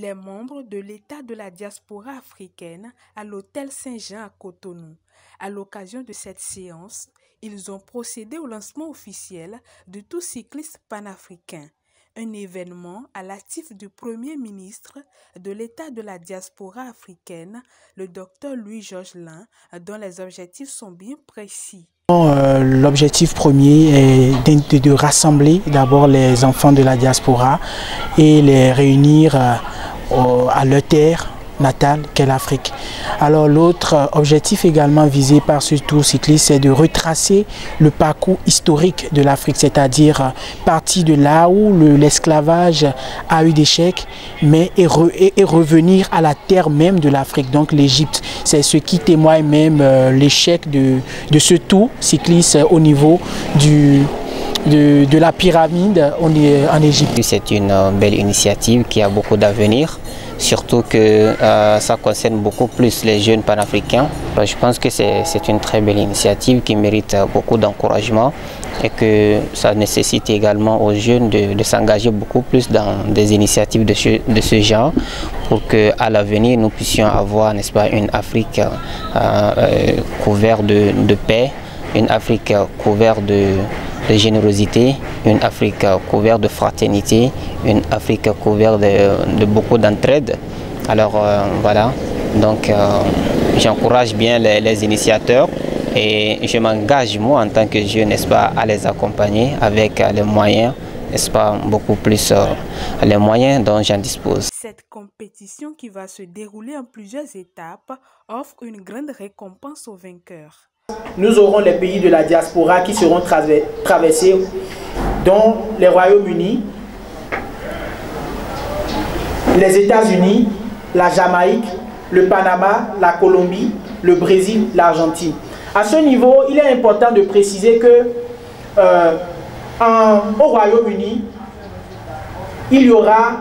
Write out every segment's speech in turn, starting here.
Les membres de l'État de la diaspora africaine à l'Hôtel Saint-Jean à Cotonou. À l'occasion de cette séance, ils ont procédé au lancement officiel de tout cycliste panafricain, un événement à l'actif du Premier ministre de l'État de la diaspora africaine, le docteur Louis-Georges Lin, dont les objectifs sont bien précis. Euh, l'objectif premier est de, rassembler d'abord les enfants de la diaspora et les réunir euh, à leur terre natale qu'est l'Afrique. Alors l'autre objectif également visé par ce tour cycliste, c'est de retracer le parcours historique de l'Afrique, c'est-à-dire partir de là où l'esclavage a eu chèques, mais et, revenir à la terre même de l'Afrique, donc l'Égypte. C'est ce qui témoigne même euh, l'échec de, de ce tour cycliste au niveau du, de, la pyramide en, Égypte. C'est une euh, belle initiative qui a beaucoup d'avenir surtout que euh, ça concerne beaucoup plus les jeunes panafricains. Je pense que c'est une très belle initiative qui mérite beaucoup d'encouragement et que ça nécessite également aux jeunes de, s'engager beaucoup plus dans des initiatives de ce, genre pour qu'à l'avenir nous puissions avoir n'est-ce pas, une Afrique euh, euh, couverte de paix, une Afrique couverte de, générosité, une Afrique couverte de fraternité, une Afrique couverte de, beaucoup d'entraide. Alors euh, voilà, donc euh, j'encourage bien les, initiateurs et je m'engage moi en tant que jeune, n'est-ce pas, à les accompagner avec les moyens, n'est-ce pas, beaucoup plus euh, les moyens dont j'en dispose. Cette compétition qui va se dérouler en plusieurs étapes offre une grande récompense aux vainqueurs nous aurons les pays de la diaspora qui seront traversés, dont les Royaumes-Unis, les États-Unis, la Jamaïque, le Panama, la Colombie, le Brésil, l'Argentine. À ce niveau, il est important de préciser que euh, au Royaume-Uni, il y aura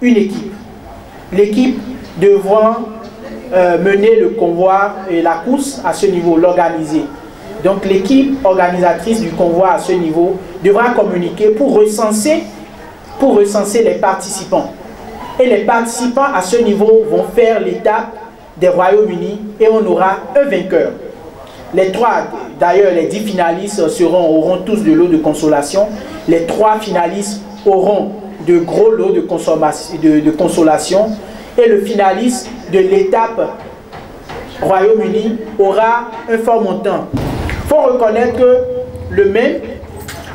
une équipe. L'équipe devant euh, mener le convoi et la course à ce niveau, l'organiser. Donc l'équipe organisatrice du convoi à ce niveau devra communiquer pour recenser, pour recenser les participants. Et les participants à ce niveau vont faire l'étape des Royaumes-Unis et on aura un vainqueur. Les trois, d'ailleurs les dix finalistes auront tous de l'eau de consolation. Les trois finalistes auront de gros lots de, de, de consolation et le finaliste de l'étape Royaume-Uni aura un fort montant. Il faut reconnaître que le même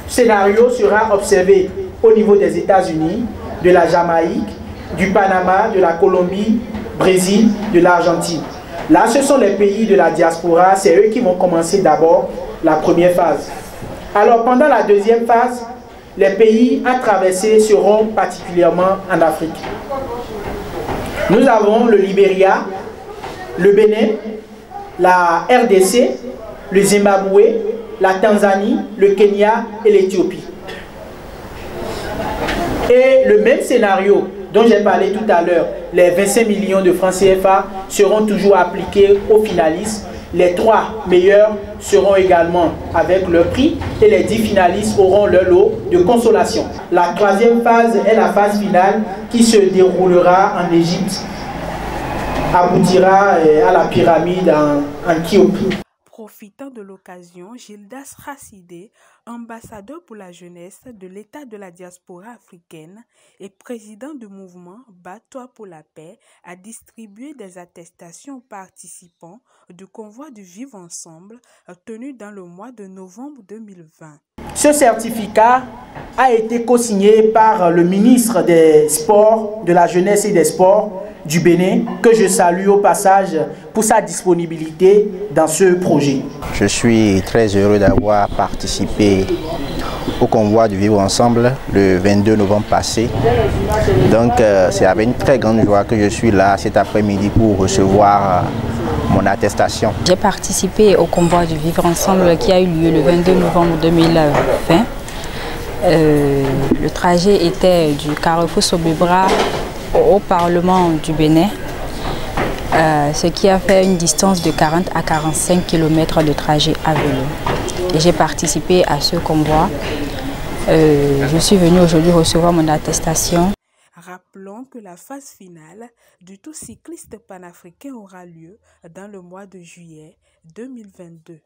scénario sera observé au niveau des États-Unis, de la Jamaïque, du Panama, de la Colombie, Brésil, de l'Argentine. Là, ce sont les pays de la diaspora, c'est eux qui vont commencer d'abord la première phase. Alors, pendant la deuxième phase, les pays à traverser seront particulièrement en Afrique. Nous avons le Libéria, le Bénin, la RDC, le Zimbabwe, la Tanzanie, le Kenya et l'Éthiopie. Et le même scénario dont j'ai parlé tout à l'heure, les 25 millions de francs CFA seront toujours appliqués aux finalistes. Les trois meilleurs seront également avec leur prix et les dix finalistes auront leur lot de consolation. La troisième phase est la phase finale qui se déroulera en Égypte aboutira euh, à la pyramide en, en Profitant de l'occasion, Gildas Rassidé, ambassadeur pour la jeunesse de l'État de la diaspora africaine et président du mouvement Bat-toi pour la paix, a distribué des attestations aux participants du convoi du Vivre Ensemble tenu dans le mois de novembre 2020. Ce certificat a été co-signé par le ministre des Sports, de la Jeunesse et des Sports, du Bénin, que je salue au passage pour sa disponibilité dans ce projet. Je suis très heureux d'avoir participé au convoi du Vivre Ensemble le 22 novembre passé. Donc euh, c'est avec une très grande joie que je suis là cet après-midi pour recevoir euh, mon attestation. J'ai participé au convoi du Vivre Ensemble qui a eu lieu le 22 novembre 2020. Euh, le trajet était du carrefour Sobebra au Parlement du Bénin, euh, ce qui a fait une distance de 40 à 45 km de trajet à vélo. J'ai participé à ce convoi. Euh, je suis venue aujourd'hui recevoir mon attestation. Rappelons que la phase finale du Tour cycliste panafricain aura lieu dans le mois de juillet 2022.